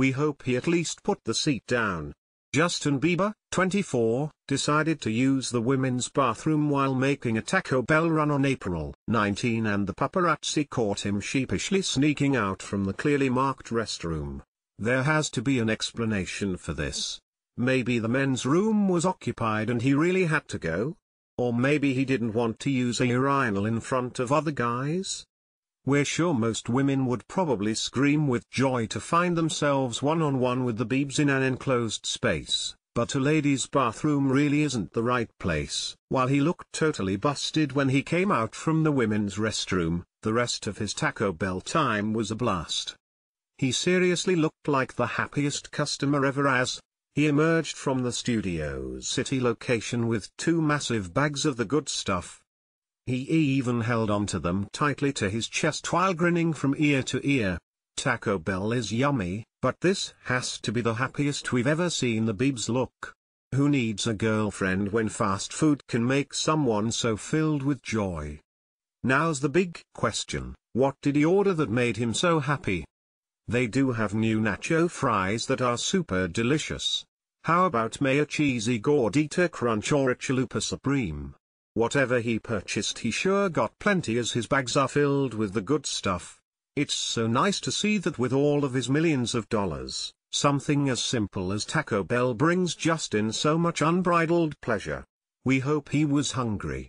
We hope he at least put the seat down. Justin Bieber, 24, decided to use the women's bathroom while making a Taco Bell run on April 19 and the paparazzi caught him sheepishly sneaking out from the clearly marked restroom. There has to be an explanation for this. Maybe the men's room was occupied and he really had to go? Or maybe he didn't want to use a urinal in front of other guys? We're sure most women would probably scream with joy to find themselves one-on-one -on -one with the Biebs in an enclosed space, but a lady's bathroom really isn't the right place. While he looked totally busted when he came out from the women's restroom, the rest of his Taco Bell time was a blast. He seriously looked like the happiest customer ever as, he emerged from the Studio City location with two massive bags of the good stuff, he even held onto them tightly to his chest while grinning from ear to ear. Taco Bell is yummy, but this has to be the happiest we've ever seen the Biebs look. Who needs a girlfriend when fast food can make someone so filled with joy? Now's the big question, what did he order that made him so happy? They do have new nacho fries that are super delicious. How about mayo cheesy gordita crunch or a chalupa supreme? Whatever he purchased he sure got plenty as his bags are filled with the good stuff. It's so nice to see that with all of his millions of dollars, something as simple as Taco Bell brings Justin so much unbridled pleasure. We hope he was hungry.